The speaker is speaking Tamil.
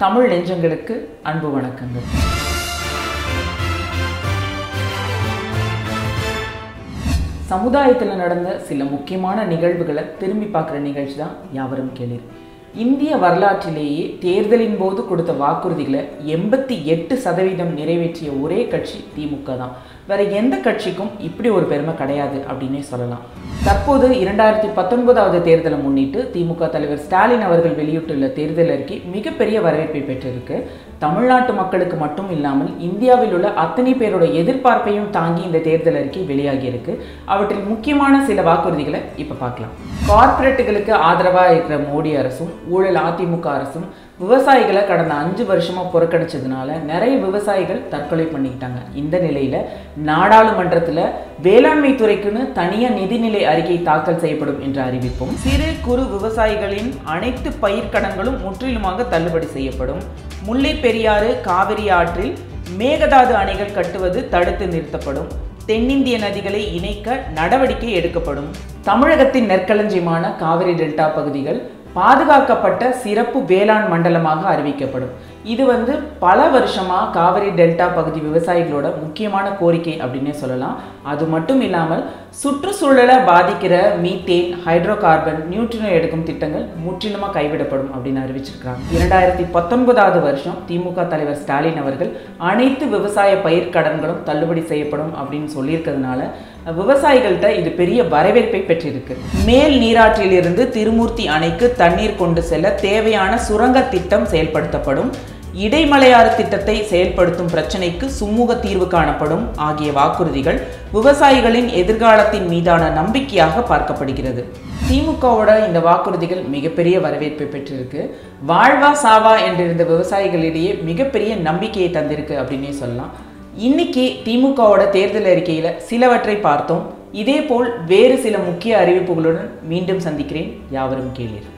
தமிழ் நெஞ்சங்களுக்கு அன்பு வணக்கங்கள். சமுதாயத்தில் நடந்த சில முக்கியமான நிகழ்வுகளை திரும்பி பார்க்குற நிகழ்ச்சி தான் யாவரும் கேளீர். இந்திய வரலாற்றிலேயே தேர்தலின் போது கொடுத்த வாக்குறுதிகளை எண்பத்தி எட்டு சதவீதம் நிறைவேற்றிய ஒரே கட்சி திமுக தான். வேற எந்த கட்சிக்கும் இப்படி ஒரு பெருமை கிடையாது அப்படின்னே சொல்லலாம். தற்போது இரண்டாயிரத்தி பத்தொன்பதாவது தேர்தலை முன்னிட்டு திமுக தலைவர் ஸ்டாலின் அவர்கள் வெளியிட்டுள்ள தேர்தல் அறிக்கை மிகப்பெரிய வரவேற்பை பெற்றிருக்கு. தமிழ்நாட்டு மக்களுக்கு மட்டும் இல்லாமல் இந்தியாவில் உள்ள அத்தனை பேரோட எதிர்பார்ப்பையும் தாங்கி இந்த தேர்தல் அறிக்கை வெளியாகியிருக்கு. அவற்றில் முக்கியமான சில வாக்குறுதிகளை இப்போ பார்க்கலாம். கார்ப்பரேட்டுகளுக்கு ஆதரவாக இருக்கிற மோடி அரசும் ஊழல் அதிமுக அரசும் விவசாயிகளை கடந்த அஞ்சு வருஷமாக புறக்கணிச்சதுனால நிறைய விவசாயிகள் தற்கொலை பண்ணிக்கிட்டாங்க. இந்த நிலையில் நாடாளுமன்றத்தில் வேளாண்மை துறைக்குன்னு தனியாக நிதிநிலை அறிக்கை தாக்கல் செய்யப்படும் என்ற அறிவிப்பும் சிறு குறு விவசாயிகளின் அனைத்து பயிர்க்கடன்களும் முற்றிலுமாக தள்ளுபடி செய்யப்படும். முல்லை பெரியாறு காவிரி ஆற்றில் மேகதாது அணைகள் கட்டுவது தடுத்து நிறுத்தப்படும். தென்னிந்திய நதிகளை இணைக்க நடவடிக்கை எடுக்கப்படும் தமிழகத்தின் நெற்களஞ்சியமான காவிரி டெல்டா பகுதிகள் பாதுகாக்கப்பட்ட சிறப்பு வேளாண் மண்டலமாக அறிவிக்கப்படும். இது வந்து பல வருஷமாக காவிரி டெல்டா பகுதி விவசாயிகளோட முக்கியமான கோரிக்கை அப்படின்னே சொல்லலாம். அது மட்டும் இல்லாமல் சுற்றுச்சூழலை பாதிக்கிற மீத்தேன் ஹைட்ரோ கார்பன் நியூட்ரினோ எடுக்கும் திட்டங்கள் முற்றிலுமாக கைவிடப்படும் அப்படின்னு அறிவிச்சிருக்கிறாங்க இரண்டாயிரத்தி பத்தொன்பதாவது வருஷம் திமுக தலைவர் ஸ்டாலின் அவர்கள் அனைத்து விவசாய பயிர் கடன்களும் தள்ளுபடி செய்யப்படும் அப்படின்னு சொல்லியிருக்கிறதுனால விவசாயிகள்கிட்ட இது பெரிய வரவேற்பை பெற்றிருக்கு. மேல் நீராற்றிலிருந்து திருமூர்த்தி அணைக்கு தண்ணீர் கொண்டு செல்ல தேவையான சுரங்க திட்டம் செயல்படுத்தப்படும். இடைமலையாறு திட்டத்தை செயல்படுத்தும் பிரச்சனைக்கு சுமூக தீர்வு காணப்படும் ஆகிய வாக்குறுதிகள் விவசாயிகளின் எதிர்காலத்தின் மீதான நம்பிக்கையாக பார்க்கப்படுகிறது. திமுகவோட இந்த வாக்குறுதிகள் மிகப்பெரிய வரவேற்பை பெற்றிருக்கு. வாழ்வா சாவா என்றிருந்த விவசாயிகளிடையே மிகப்பெரிய நம்பிக்கையை தந்திருக்கு அப்படின்னே சொல்லலாம். இன்னைக்கு திமுகவோட தேர்தல் அறிக்கையில் சிலவற்றை பார்த்தோம். இதேபோல் வேறு சில முக்கிய அறிவிப்புகளுடன் மீண்டும் சந்திக்கிறேன். யாவரும் கேளீர்.